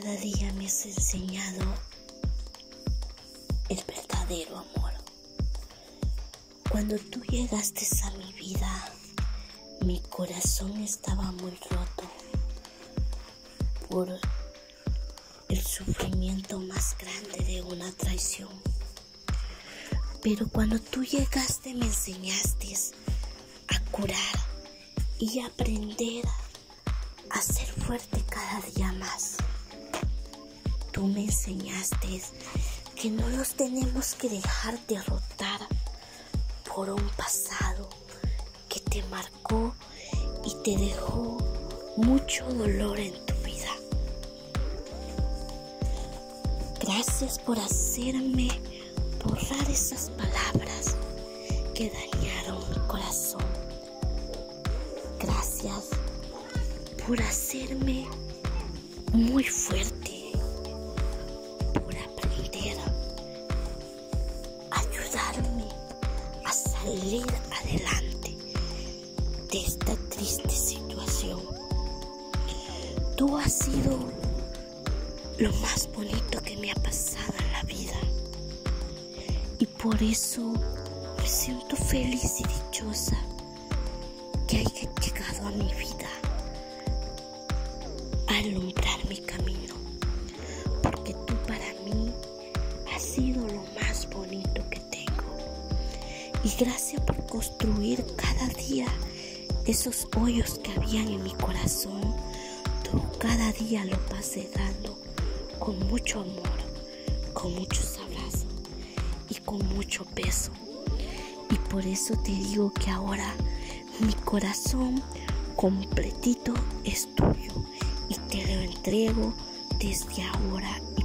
cada día me has enseñado el verdadero amor. Cuando tú llegaste a mi vida, mi corazón estaba muy roto por el sufrimiento más grande de una traición. Pero cuando tú llegaste me enseñaste a curar y aprender a ser fuerte cada día más. Tú me enseñaste que no nos tenemos que dejar derrotar por un pasado que te marcó y te dejó mucho dolor en tu vida. Gracias por hacerme borrar esas palabras que dañaron mi corazón. Gracias por hacerme muy fuerte, salir adelante de esta triste situación. Tú has sido lo más bonito que me ha pasado en la vida y por eso me siento feliz y dichosa que haya llegado a mi vida a alumbrar mi camino, Y gracias por construir cada día esos hoyos que habían en mi corazón, tú cada día lo vas dando con mucho amor, con muchos abrazos y con mucho peso. Y por eso te digo que ahora mi corazón completito es tuyo y te lo entrego desde ahora y